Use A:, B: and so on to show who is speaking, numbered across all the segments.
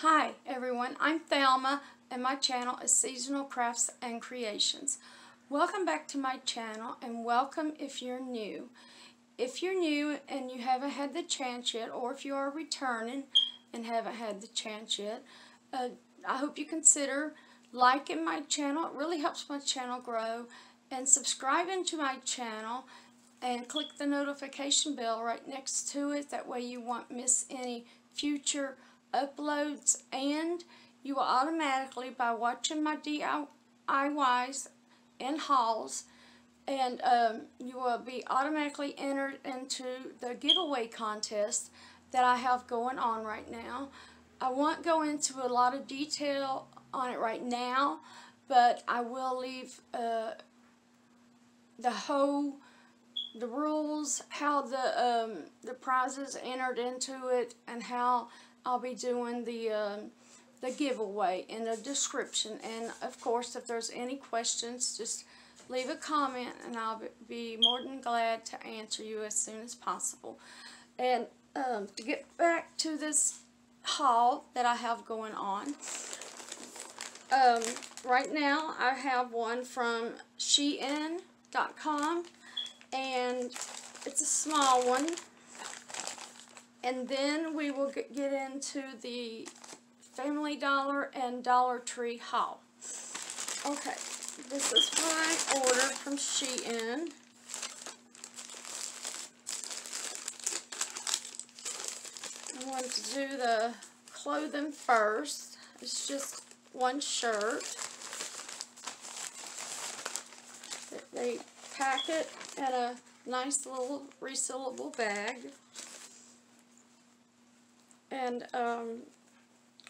A: Hi everyone, I'm Thelma and my channel is Seasonal Crafts and Creations. Welcome back to my channel and welcome if you're new. If you're new and you haven't had the chance yet or if you are returning and haven't had the chance yet, uh, I hope you consider liking my channel. It really helps my channel grow and subscribing to my channel and click the notification bell right next to it. That way you won't miss any future uploads and you will automatically, by watching my DIYs and hauls, and um, you will be automatically entered into the giveaway contest that I have going on right now. I won't go into a lot of detail on it right now, but I will leave uh, the whole the rules, how the um, the prizes entered into it, and how I'll be doing the um, the giveaway in the description. And of course, if there's any questions, just leave a comment, and I'll be more than glad to answer you as soon as possible. And um, to get back to this haul that I have going on. Um, right now, I have one from Shein.com and it's a small one. And then we will get into the Family Dollar and Dollar Tree haul. Okay, this is what I ordered from Shein. I want to do the clothing first. It's just one shirt. They pack it in a nice little resealable bag. And um,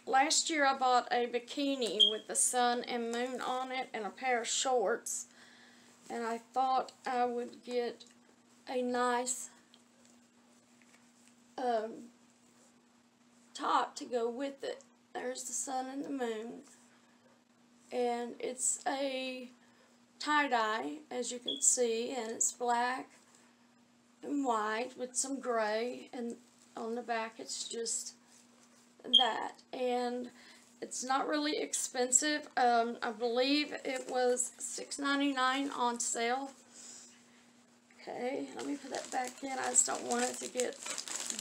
A: last year I bought a bikini with the sun and moon on it and a pair of shorts. And I thought I would get a nice um, top to go with it. There's the sun and the moon. And it's a tie-dye, as you can see, and it's black and white with some gray, and on the back it's just that. And it's not really expensive. Um, I believe it was $6.99 on sale. Okay, let me put that back in. I just don't want it to get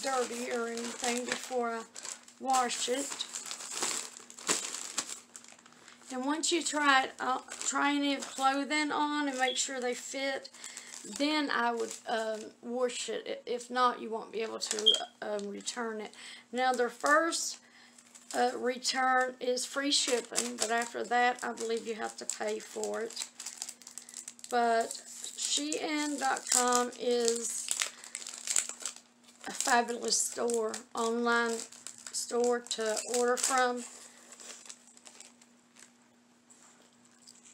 A: dirty or anything before I wash it. And once you try it, uh, try any clothing on and make sure they fit, then I would um, wash it. If not, you won't be able to um, return it. Now, their first uh, return is free shipping, but after that, I believe you have to pay for it. But Shein.com is a fabulous store, online store to order from.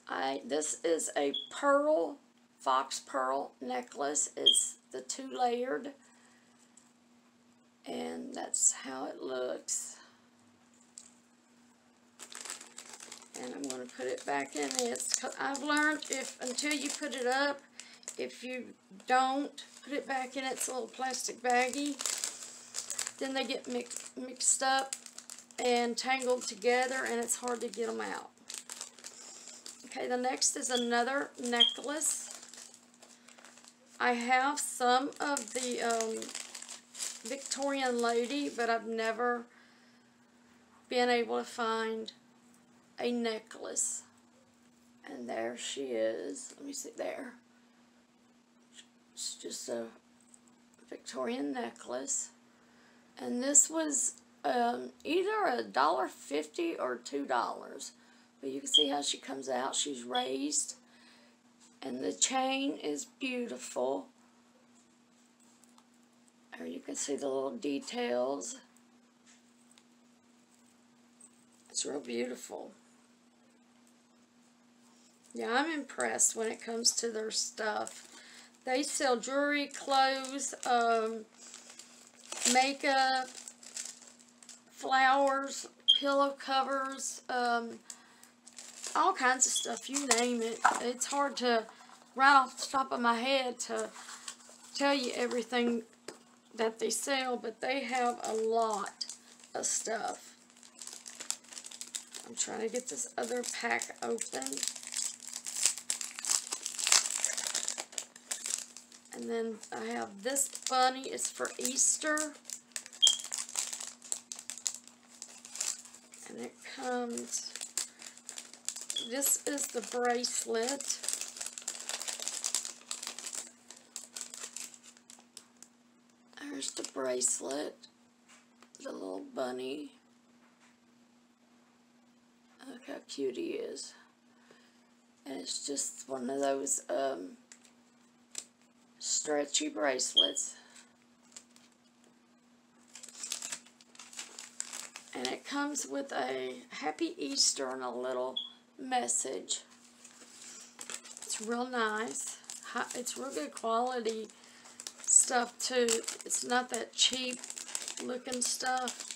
A: I this is a pearl fox pearl necklace. It's the two layered and that's how it looks. And I'm going to put it back in this. I've learned if until you put it up, if you don't put it back in its little plastic baggie, then they get mix, mixed up and tangled together and it's hard to get them out. Okay, the next is another necklace. I have some of the um, Victorian lady, but I've never been able to find a necklace. And there she is. Let me see there. It's just a Victorian necklace. And this was um, either a dollar fifty or two dollars. But you can see how she comes out. She's raised. And the chain is beautiful. There you can see the little details. It's real beautiful. Yeah, I'm impressed when it comes to their stuff. They sell jewelry, clothes, um, makeup, flowers, pillow covers, um, all kinds of stuff, you name it. It's hard to, right off the top of my head, to tell you everything that they sell, but they have a lot of stuff. I'm trying to get this other pack open. And then I have this bunny. It's for Easter. And it comes, this is the bracelet. There's the bracelet, the little bunny. Look how cute he is. And it's just one of those um, stretchy bracelets. And it comes with a Happy Easter and a little message. It's real nice. It's real good quality stuff too. It's not that cheap looking stuff.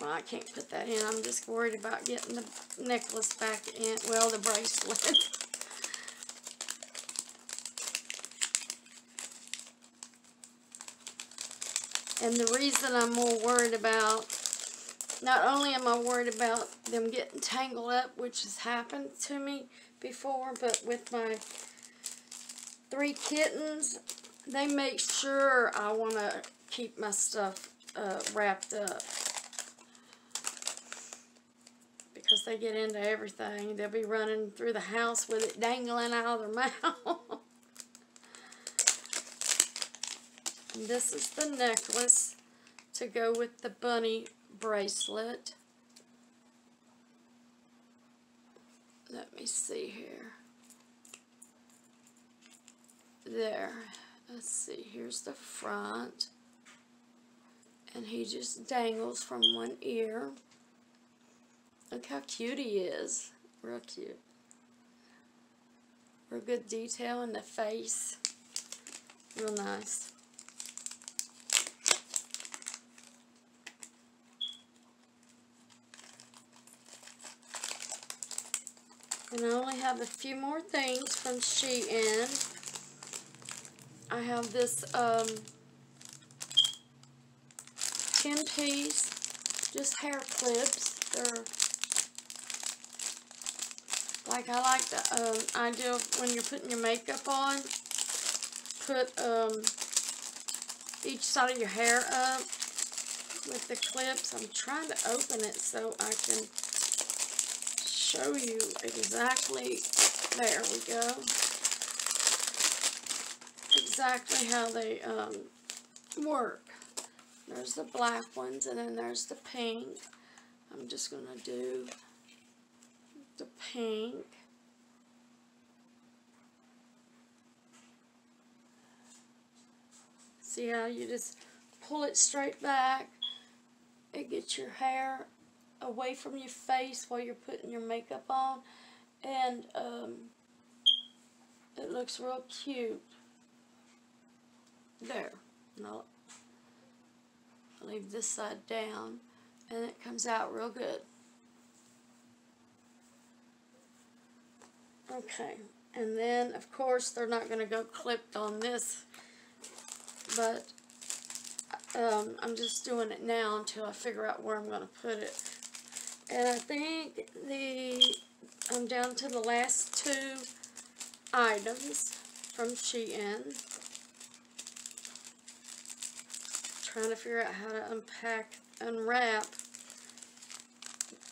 A: Well, I can't put that in. I'm just worried about getting the necklace back in. Well, the bracelet. and the reason I'm more worried about, not only am I worried about them getting tangled up, which has happened to me before, but with my three kittens, they make sure I want to keep my stuff uh, wrapped up. Because they get into everything. They'll be running through the house with it dangling out of their mouth. this is the necklace to go with the bunny bracelet. Let me see here there. Let's see, here's the front. And he just dangles from one ear. Look how cute he is. Real cute. Real good detail in the face. Real nice. And I only have a few more things from Shein. I have this um, 10 piece, just hair clips. They're like I like the um, idea when you're putting your makeup on, put um, each side of your hair up with the clips. I'm trying to open it so I can show you exactly. There we go exactly how they um, work. There's the black ones, and then there's the pink. I'm just going to do the pink. See how you just pull it straight back. It gets your hair away from your face while you're putting your makeup on. And um, it looks real cute. There. No. leave this side down and it comes out real good. Okay. And then, of course, they're not going to go clipped on this, but um, I'm just doing it now until I figure out where I'm going to put it. And I think the I'm down to the last two items from Shein. trying to figure out how to unpack, unwrap.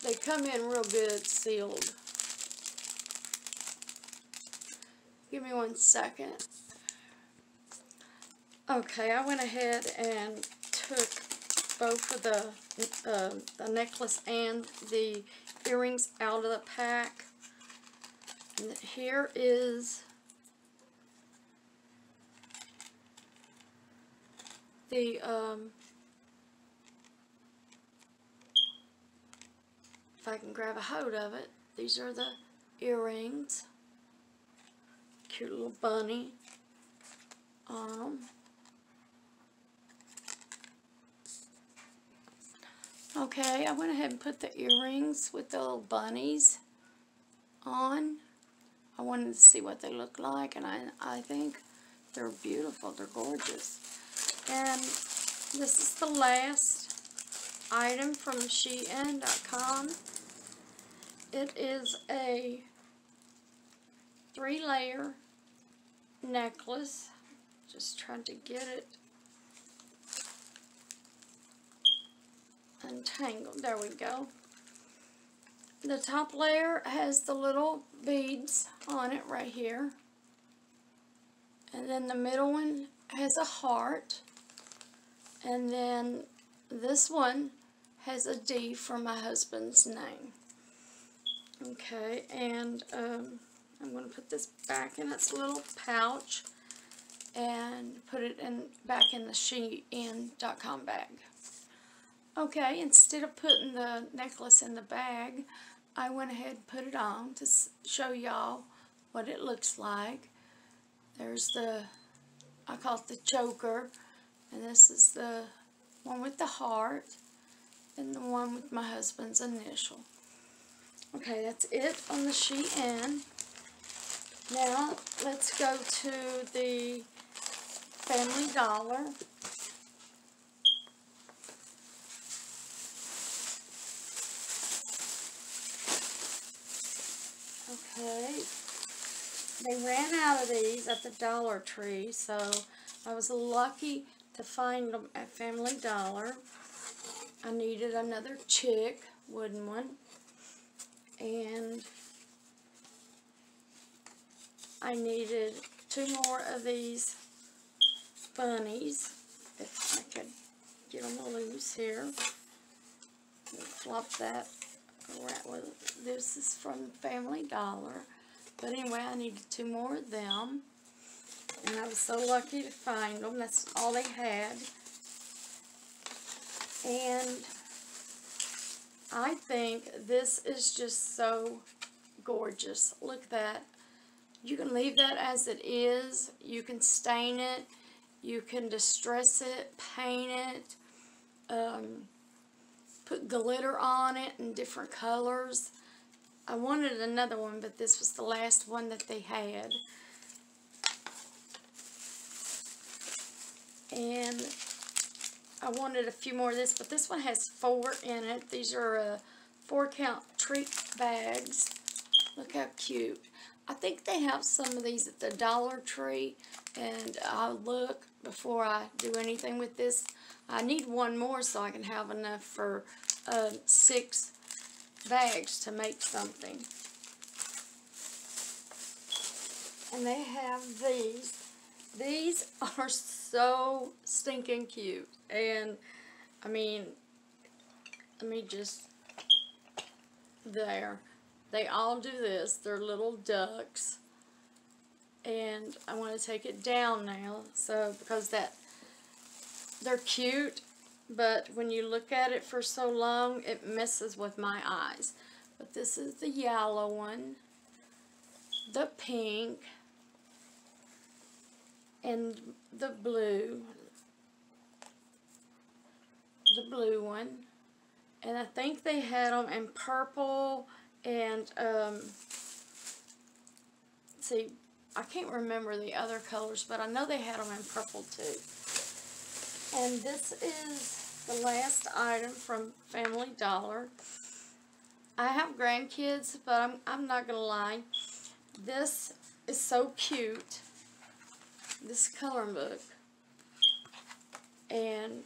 A: They come in real good sealed. Give me one second. Okay, I went ahead and took both of the, uh, the necklace and the earrings out of the pack. And here is the um, if I can grab a hold of it these are the earrings cute little bunny um, okay I went ahead and put the earrings with the little bunnies on I wanted to see what they look like and I, I think they're beautiful they're gorgeous and this is the last item from Shein.com. It is a three layer necklace. Just trying to get it untangled. There we go. The top layer has the little beads on it right here. And then the middle one has a heart. And then this one has a D for my husband's name. Okay, and um, I'm going to put this back in its little pouch and put it in back in the sheet Shein.com bag. Okay, instead of putting the necklace in the bag, I went ahead and put it on to show y'all what it looks like. There's the, I call it the choker, and this is the one with the heart, and the one with my husband's initial. Okay, that's it on the Shein. Now, let's go to the Family Dollar. Okay. They ran out of these at the Dollar Tree, so I was lucky to find them at Family Dollar. I needed another chick, wooden one. And I needed two more of these bunnies, if I could get them loose here. Flop that around. This is from Family Dollar. But anyway, I needed two more of them. And I was so lucky to find them. That's all they had. And I think this is just so gorgeous. Look at that. You can leave that as it is. You can stain it. You can distress it, paint it, um, put glitter on it in different colors. I wanted another one, but this was the last one that they had. And I wanted a few more of this, but this one has four in it. These are uh, four count treat bags. Look how cute. I think they have some of these at the Dollar Tree, and I'll look before I do anything with this. I need one more so I can have enough for uh, six bags to make something. And they have these. These are so stinking cute. And, I mean, let me just, there. They all do this. They're little ducks. And I want to take it down now. So, because that, they're cute but when you look at it for so long, it messes with my eyes. But this is the yellow one, the pink, and the blue, the blue one. And I think they had them in purple and, um, see, I can't remember the other colors, but I know they had them in purple too. And this is the last item from Family Dollar. I have grandkids, but I'm, I'm not going to lie. This is so cute. This coloring book. And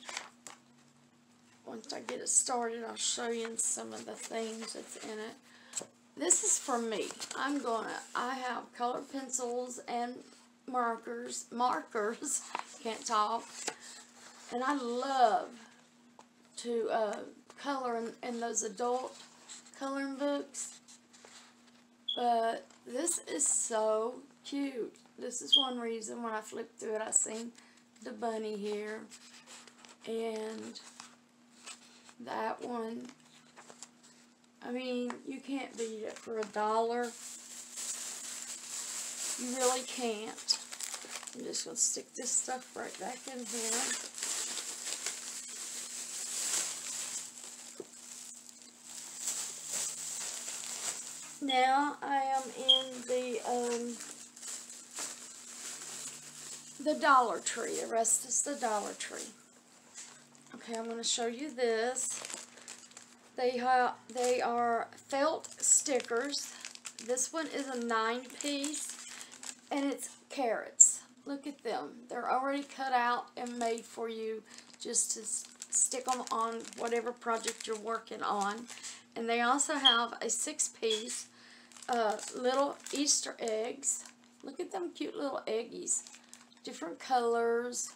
A: once I get it started, I'll show you some of the things that's in it. This is for me. I'm to, I have colored pencils and markers, markers, can't talk, and I love to uh, color in, in those adult coloring books. But this is so cute. This is one reason when I flipped through it, I seen the bunny here. And that one, I mean, you can't beat it for a dollar. You really can't. I'm just going to stick this stuff right back in here. now I am in the um, the Dollar Tree. The rest is the Dollar Tree. Okay, I'm going to show you this. They they are felt stickers. This one is a nine piece and it's carrots. Look at them. They're already cut out and made for you just to stick them on whatever project you're working on. And they also have a six piece uh, little Easter eggs. Look at them cute little eggies. Different colors.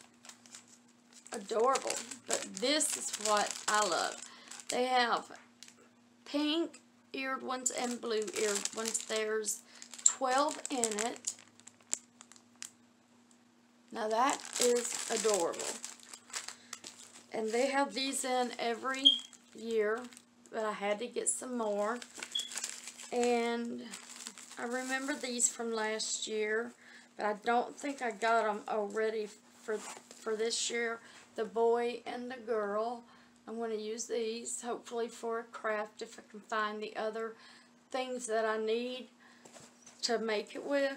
A: Adorable. But this is what I love. They have pink eared ones and blue eared ones. There's 12 in it. Now that is adorable. And they have these in every year, but I had to get some more. And I remember these from last year, but I don't think I got them already for, for this year. The boy and the girl. I'm going to use these, hopefully for a craft, if I can find the other things that I need to make it with.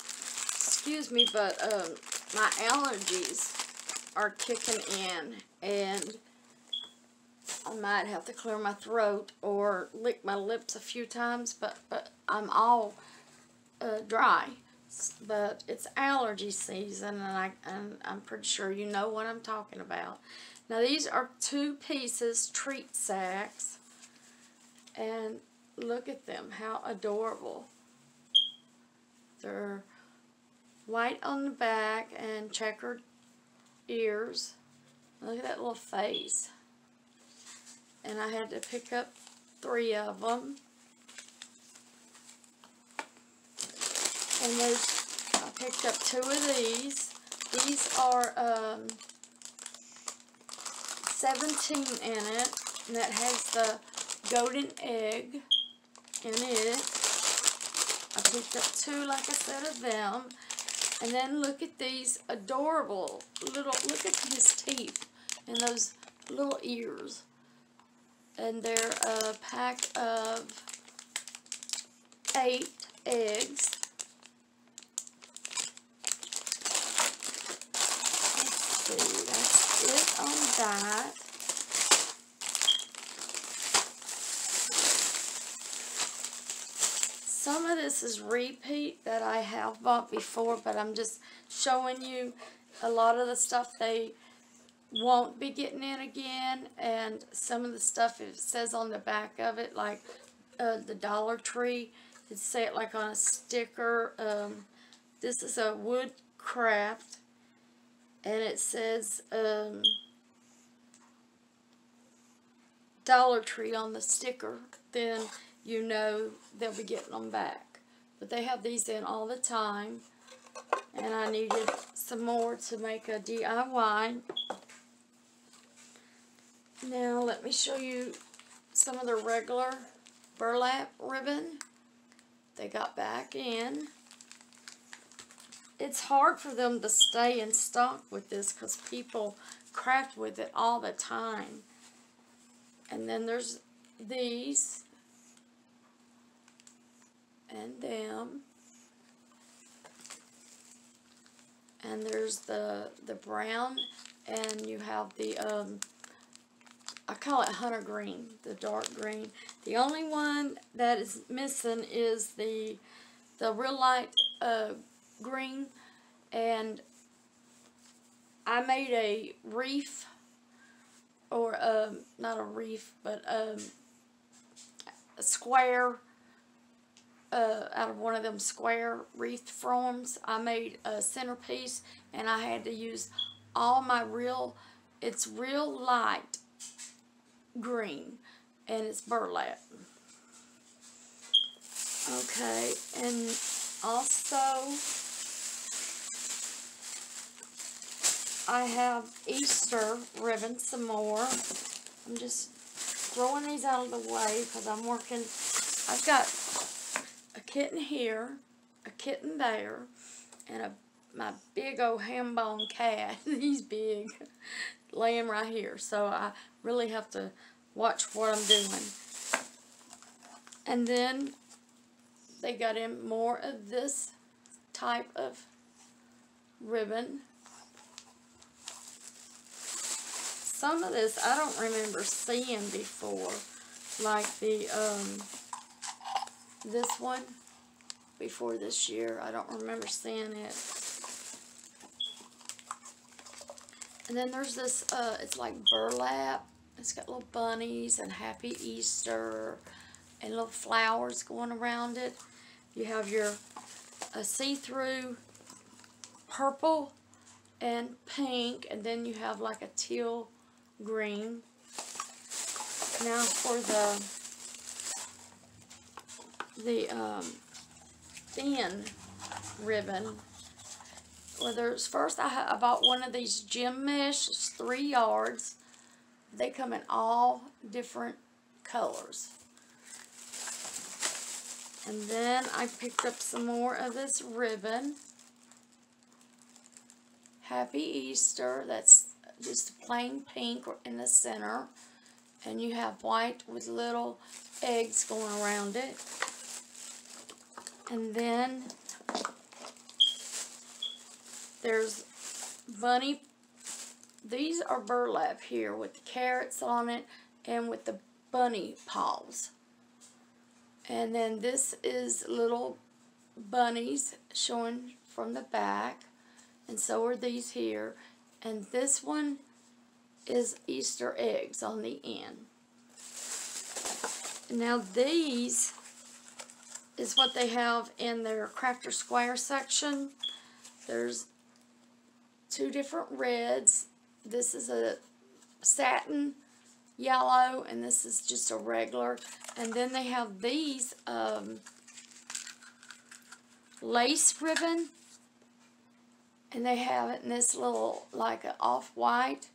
A: Excuse me, but um, my allergies are kicking in, and I might have to clear my throat or lick my lips a few times, but, but I'm all uh, dry but it's allergy season, and, I, and I'm pretty sure you know what I'm talking about. Now, these are two pieces treat sacks, and look at them, how adorable. They're white on the back and checkered ears. Look at that little face. And I had to pick up three of them. And there's, I picked up two of these. These are um, 17 in it. And that has the golden egg in it. I picked up two, like I said, of them. And then look at these adorable little, look at his teeth and those little ears. And they're a pack of eight eggs. it on that. Some of this is repeat that I have bought before, but I'm just showing you a lot of the stuff they won't be getting in again, and some of the stuff it says on the back of it, like uh, the Dollar Tree, it say it like on a sticker. Um, this is a wood craft and it says um, Dollar Tree on the sticker, then you know they'll be getting them back. But they have these in all the time, and I needed some more to make a DIY. Now let me show you some of the regular burlap ribbon they got back in it's hard for them to stay in stock with this because people craft with it all the time. And then there's these and them. And there's the the brown and you have the um I call it hunter green, the dark green. The only one that is missing is the the real light uh, green and I made a reef or um, not a reef but um, a square uh, out of one of them square wreath forms. I made a centerpiece and I had to use all my real, it's real light green and it's burlap. Okay, and also I have Easter ribbon some more. I'm just throwing these out of the way because I'm working. I've got a kitten here, a kitten there, and a my big old ham bone cat. He's big, laying right here. So I really have to watch what I'm doing. And then they got in more of this type of ribbon some of this I don't remember seeing before. Like the, um, this one before this year. I don't remember seeing it. And then there's this, uh, it's like burlap. It's got little bunnies and Happy Easter and little flowers going around it. You have your a see-through purple and pink, and then you have like a teal green. Now for the the um, thin ribbon. Well, there's first I, I bought one of these gem mesh. It's three yards. They come in all different colors. And then I picked up some more of this ribbon. Happy Easter. That's just plain pink in the center. And you have white with little eggs going around it. And then there's bunny. These are burlap here with the carrots on it and with the bunny paws. And then this is little bunnies showing from the back. And so are these here. And this one is Easter eggs on the end. Now these is what they have in their Crafter Square section. There's two different reds. This is a satin yellow, and this is just a regular. And then they have these um, lace ribbon, and they have it in this little, like an off-white.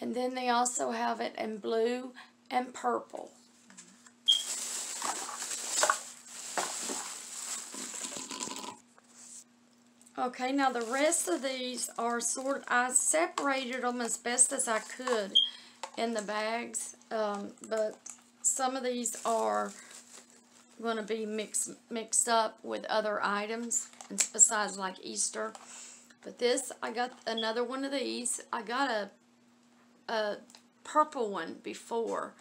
A: And then they also have it in blue and purple. Okay, now the rest of these are sort, I separated them as best as I could in the bags, um, but some of these are going to be mixed mixed up with other items, and besides like Easter. But this, I got another one of these. I got a, a purple one before,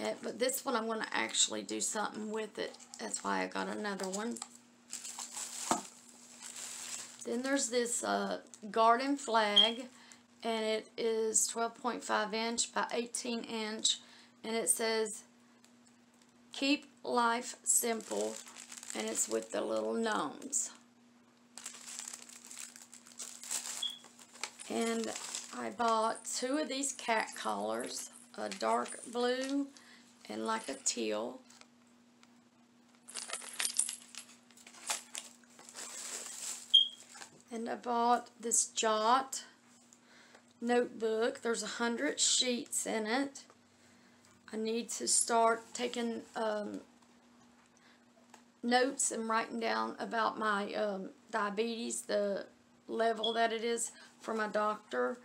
A: uh, but this one I'm going to actually do something with it. That's why I got another one. Then there's this uh, garden flag and it is 12.5 inch by 18 inch and it says keep life simple and it's with the little gnomes and I bought two of these cat collars a dark blue and like a teal and I bought this jot notebook. There's a hundred sheets in it. I need to start taking um, notes and writing down about my um, diabetes, the level that it is for my doctor.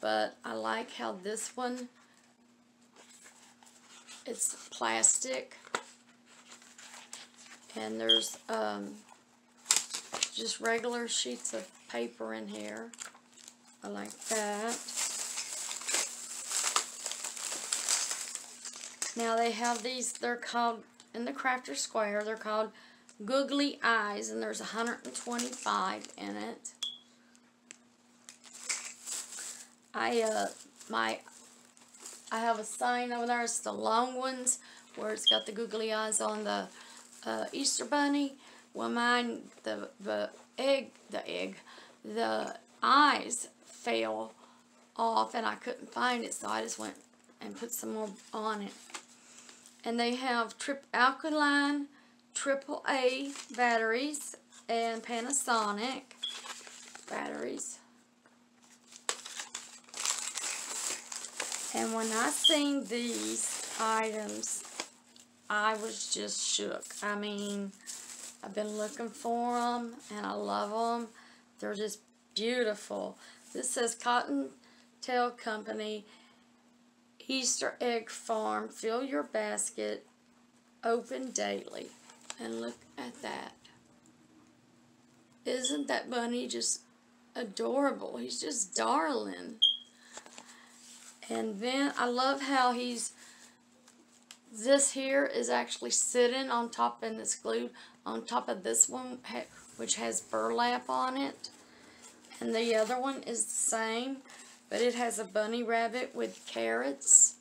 A: But I like how this one, it's plastic. And there's um, just regular sheets of paper in here. I like that. Now they have these, they're called, in the Crafter Square, they're called Googly Eyes, and there's 125 in it. I, uh, my, I have a sign over there, it's the long ones, where it's got the googly eyes on the uh, Easter Bunny. Well, mine, the, the egg, the egg, the eyes fell off and I couldn't find it so I just went and put some more on it. And they have trip alkaline triple A batteries and Panasonic batteries. And when I seen these items, I was just shook. I mean, I've been looking for them and I love them. They're just beautiful. This says Cotton Tail Company, Easter Egg Farm. Fill your basket. Open daily. And look at that. Isn't that bunny just adorable? He's just darling. And then I love how he's, this here is actually sitting on top and it's glued on top of this one, which has burlap on it. And the other one is the same, but it has a bunny rabbit with carrots.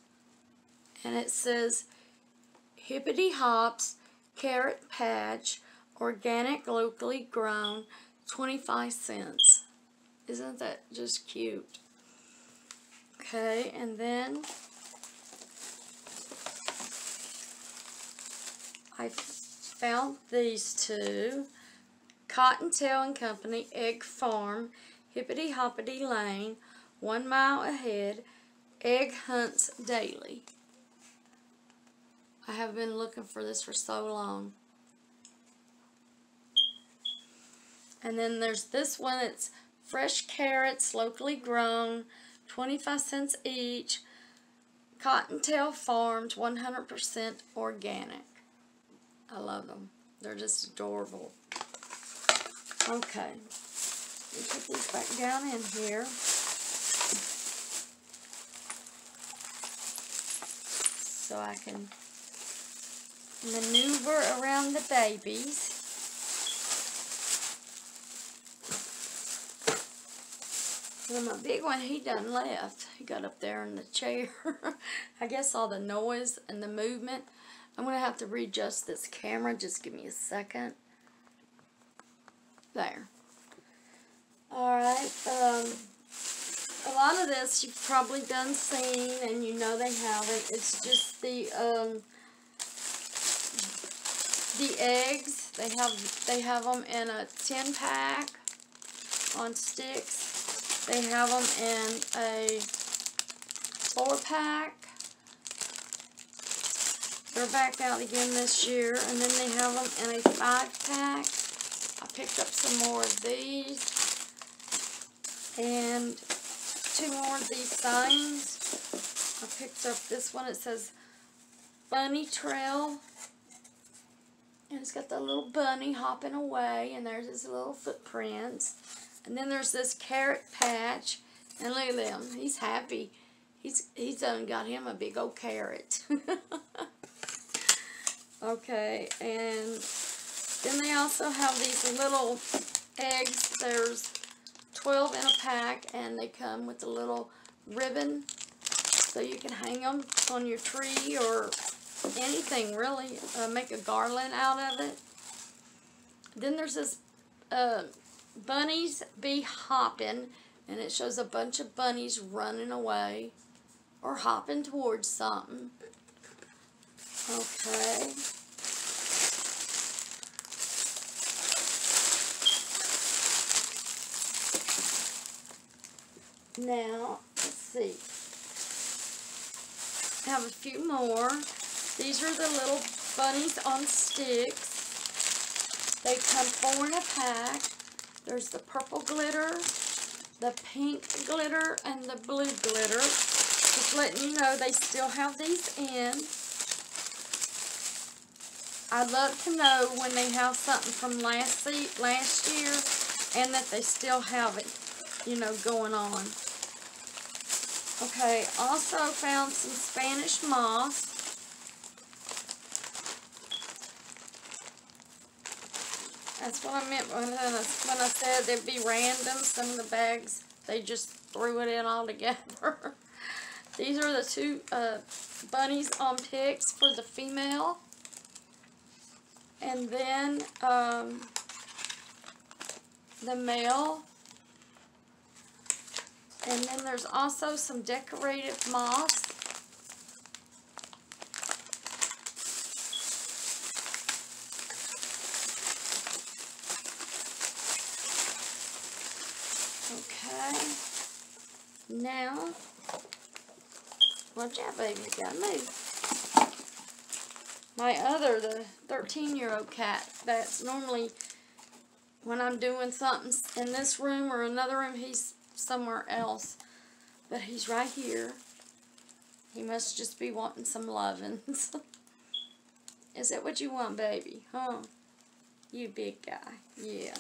A: And it says, Hippity Hops Carrot Patch, organic, locally grown, 25 cents. Isn't that just cute? Okay, and then I found these two. Cottontail and Company, Egg Farm, Hippity Hoppity Lane, One Mile Ahead, Egg Hunts Daily. I have been looking for this for so long. And then there's this one, it's fresh carrots, locally grown, 25 cents each. Cottontail Farms, 100% organic. I love them. They're just adorable. Okay. Put these back down in here. So I can maneuver around the babies. Well, my big one, he done left. He got up there in the chair. I guess all the noise and the movement. I'm going to have to readjust this camera. Just give me a second. There. Alright, um, a lot of this you've probably done seen and you know they haven't. It's just the, um, the eggs. They have, they have them in a 10 pack on sticks. They have them in a four pack. They're back out again this year. And then they have them in a five pack I picked up some more of these. And two more of these signs. I picked up this one. It says Bunny Trail. And it's got the little bunny hopping away. And there's his little footprints. And then there's this carrot patch. And look at him. He's happy. He's, he's done got him a big old carrot. okay, and then they also have these little eggs. There's 12 in a pack, and they come with a little ribbon so you can hang them on your tree or anything, really. Uh, make a garland out of it. Then there's this uh, Bunnies Be Hopping, and it shows a bunch of bunnies running away or hopping towards something. Okay. Now, let's see. Have a few more. These are the little bunnies on sticks. They come four in a pack. There's the purple glitter, the pink glitter, and the blue glitter. Just letting you know they still have these in. I'd love to know when they have something from last last year and that they still have it, you know, going on. Okay, also found some Spanish moss. That's what I meant when I, when I said they'd be random. Some of the bags, they just threw it in all together. These are the two uh, bunnies on picks for the female. And then um, the male and then there's also some decorative moss. Now, watch out, baby. You gotta move. My other, the 13-year-old cat, that's normally when I'm doing something in this room or another room, he's somewhere else. But he's right here. He must just be wanting some lovins. Is that what you want, baby? Huh? You big guy. Yeah.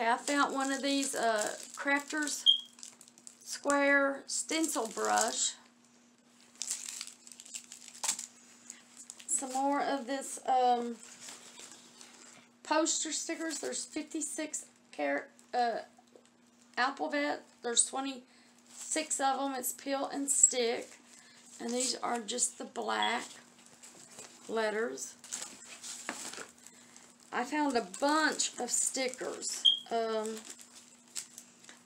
A: Okay, I found one of these uh, Crafters square stencil brush. Some more of this um, poster stickers. There's 56 carat uh, alphabet. There's 26 of them. It's peel and stick. And these are just the black letters. I found a bunch of stickers. Um,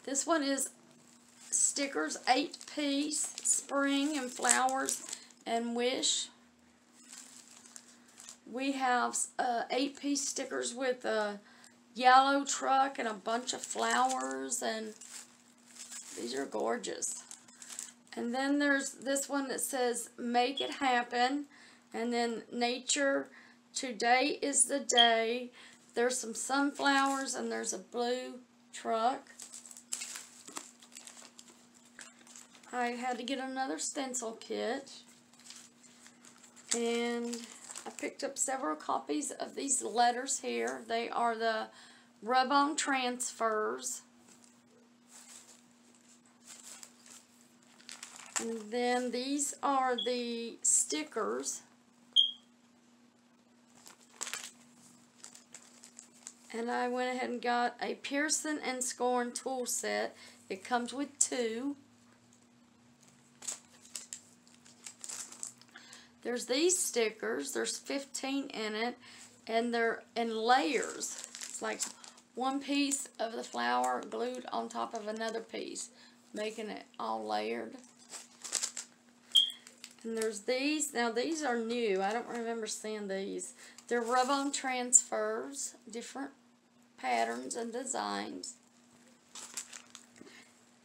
A: this one is stickers, eight piece, spring and flowers and wish. We have uh, eight piece stickers with a yellow truck and a bunch of flowers and these are gorgeous. And then there's this one that says make it happen and then nature today is the day. There's some sunflowers and there's a blue truck. I had to get another stencil kit. And I picked up several copies of these letters here. They are the rub-on transfers. And then these are the stickers. And I went ahead and got a piercing and scoring tool set. It comes with two. There's these stickers. There's 15 in it. And they're in layers. It's like one piece of the flower glued on top of another piece. Making it all layered. And there's these. Now these are new. I don't remember seeing these. They're rub-on transfers. Different patterns and designs.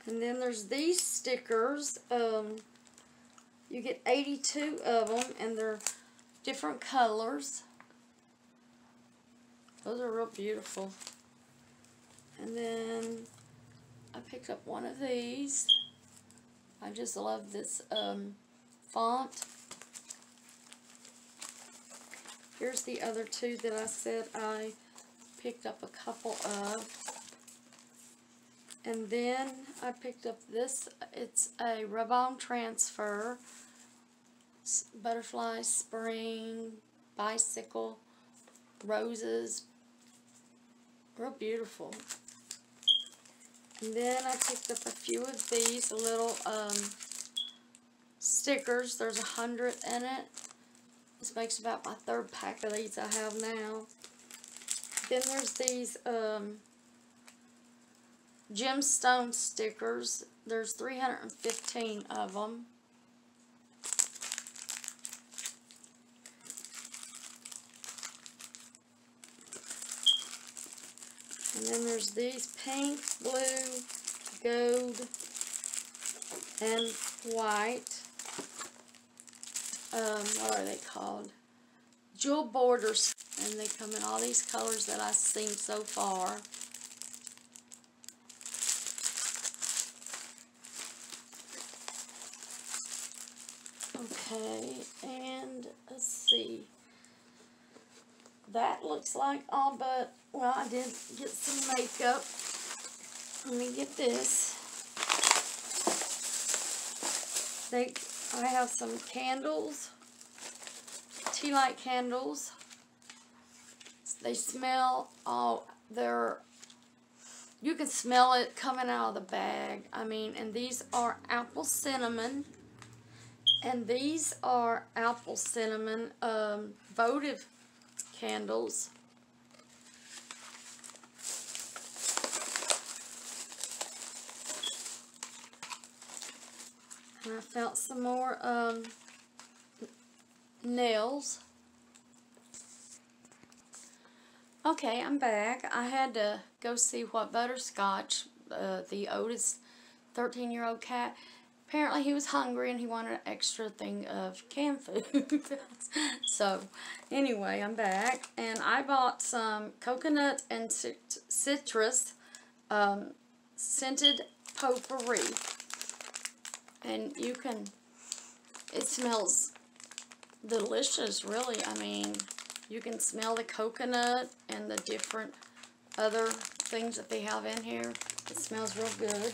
A: And then there's these stickers. Um, you get 82 of them, and they're different colors. Those are real beautiful. And then I picked up one of these. I just love this um, font. Here's the other two that I said I picked up a couple of. And then I picked up this, it's a rub-on transfer, butterfly, spring, bicycle, roses, real beautiful. And then I picked up a few of these little um, stickers. There's a hundred in it. This makes about my third pack of these I have now. Then there's these um, gemstone stickers. There's 315 of them. And then there's these pink, blue, gold, and white. Um, what are they called? Jewel borders. And they come in all these colors that I've seen so far. Okay, and let's see. That looks like all but, well, I did get some makeup. Let me get this. They, I have some candles, tea light candles. They smell oh, they're, you can smell it coming out of the bag. I mean, and these are apple cinnamon. And these are apple cinnamon um, votive candles. And I found some more um, nails. Okay, I'm back. I had to go see what Butterscotch, uh, the oldest 13-year-old cat, apparently he was hungry and he wanted an extra thing of canned food. so, anyway, I'm back. And I bought some coconut and citrus um, scented potpourri. And you can, it smells delicious, really. I mean, you can smell the coconut and the different other things that they have in here. It smells real good.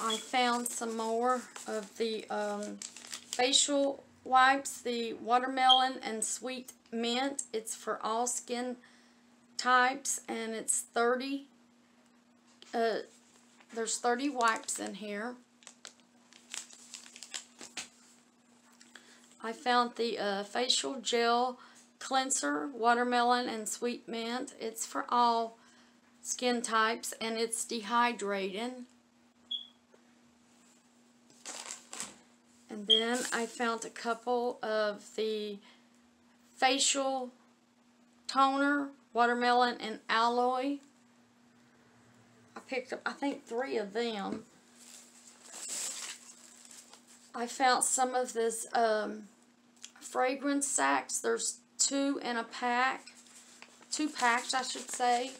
A: I found some more of the um, facial wipes, the watermelon and sweet mint. It's for all skin types and it's 30 uh, there's 30 wipes in here I found the uh, facial gel cleanser, watermelon and sweet mint. It's for all skin types and it's dehydrating. And then I found a couple of the facial toner, watermelon and aloe. I picked up, I think, three of them. I found some of this um, fragrance sacks. There's two in a pack. Two packs, I should say,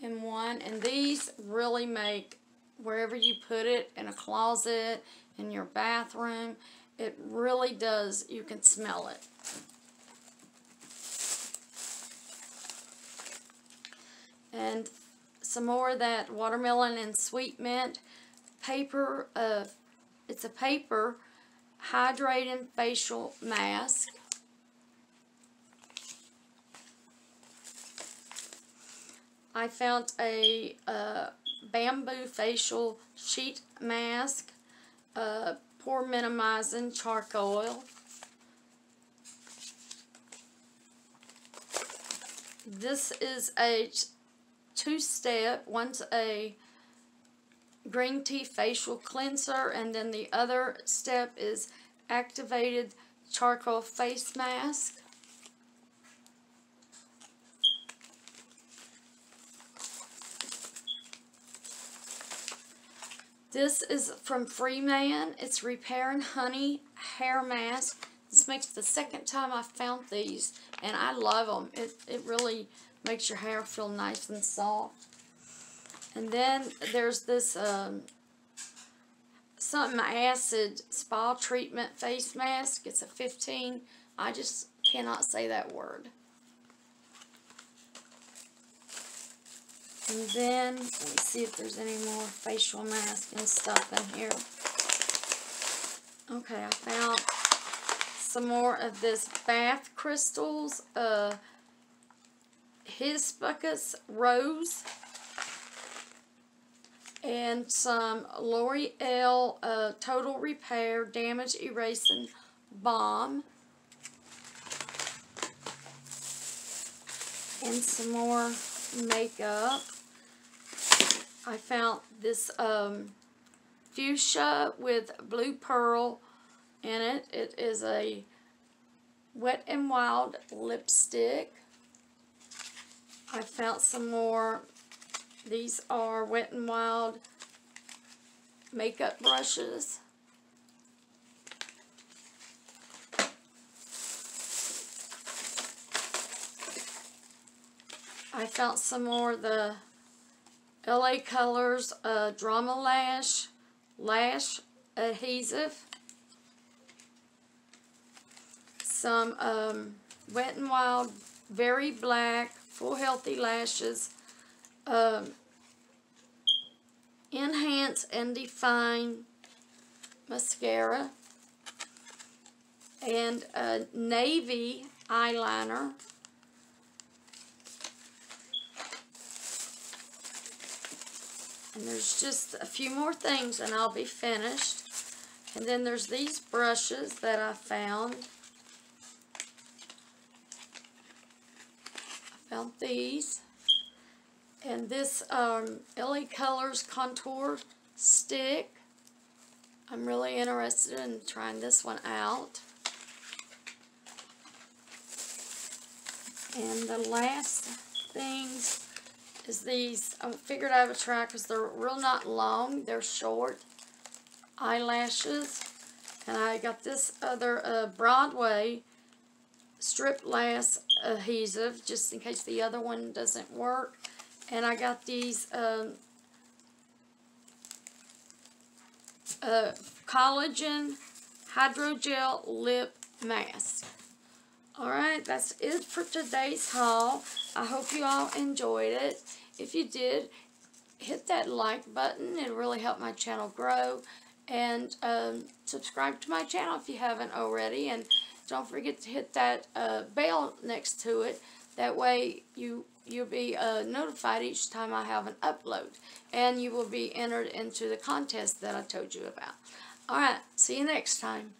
A: in one. And these really make wherever you put it, in a closet, in your bathroom, it really does, you can smell it. And some more of that watermelon and sweet mint paper, of, it's a paper hydrating facial mask. I found a uh, bamboo facial sheet mask, uh, pore minimizing charcoal. This is a two-step. One's a green tea facial cleanser and then the other step is activated charcoal face mask. This is from Freeman. It's Repair and Honey Hair Mask. This makes the second time I found these, and I love them. It, it really makes your hair feel nice and soft. And then there's this um, something acid spa treatment face mask. It's a 15. I just cannot say that word. And then, let me see if there's any more facial mask and stuff in here. Okay, I found some more of this bath crystals. Uh, Hibiscus Rose and some L'Oreal uh, Total Repair Damage Erasing Balm. And some more makeup. I found this um, fuchsia with blue pearl in it. It is a Wet and Wild lipstick. I found some more. These are Wet and Wild makeup brushes. I found some more of the LA Colors uh, Drama Lash Lash Adhesive. Some um, Wet n Wild Very Black Full Healthy Lashes. Um, Enhance and Define Mascara. And a Navy Eyeliner. And there's just a few more things and I'll be finished. And then there's these brushes that I found. I found these. And this um, LA Colors Contour Stick. I'm really interested in trying this one out. And the last things is these, I figured I would try because they're real not long, they're short eyelashes. And I got this other uh, Broadway strip lash adhesive just in case the other one doesn't work. And I got these um, uh, collagen hydrogel lip mask. Alright, that's it for today's haul. I hope you all enjoyed it. If you did, hit that like button. It'll really help my channel grow. And um, subscribe to my channel if you haven't already. And don't forget to hit that uh, bell next to it. That way you, you'll be uh, notified each time I have an upload. And you will be entered into the contest that I told you about. Alright, see you next time.